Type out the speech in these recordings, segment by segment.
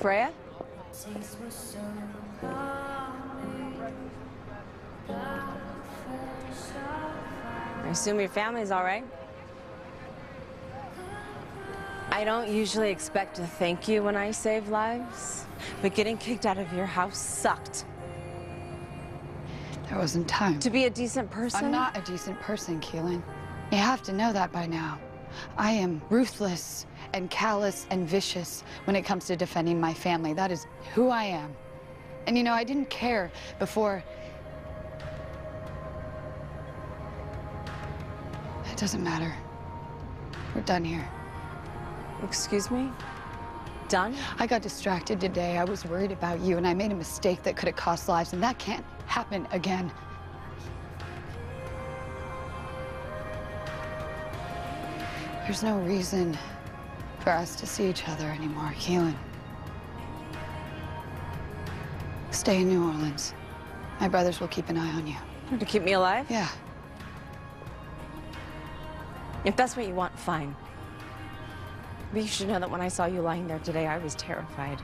Freya? I assume your family's all right? I don't usually expect to thank you when I save lives, but getting kicked out of your house sucked. There wasn't time. To be a decent person? I'm not a decent person, Keelin. You have to know that by now. I am ruthless and callous and vicious when it comes to defending my family. That is who I am. And you know, I didn't care before. It doesn't matter. We're done here. Excuse me? Done? I got distracted today. I was worried about you, and I made a mistake that could have cost lives, and that can't happen again. There's no reason for us to see each other anymore, Keelin. Stay in New Orleans. My brothers will keep an eye on you. To keep me alive? Yeah. If that's what you want, fine. But you should know that when I saw you lying there today, I was terrified.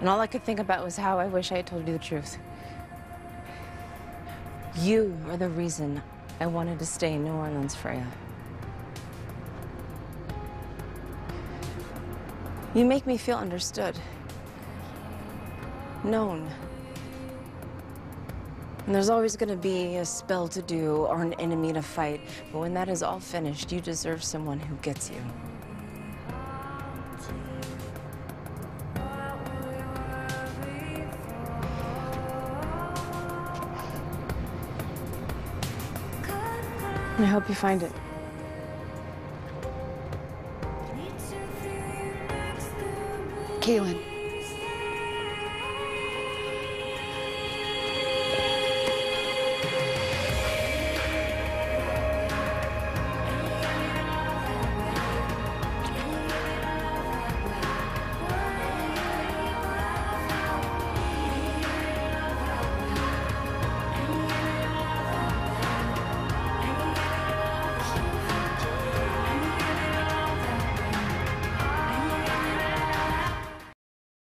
And all I could think about was how I wish I had told you the truth. You are the reason I wanted to stay in New Orleans, Freya. You make me feel understood. Known. And there's always going to be a spell to do or an enemy to fight. But when that is all finished, you deserve someone who gets you. I hope you find it. Keelin.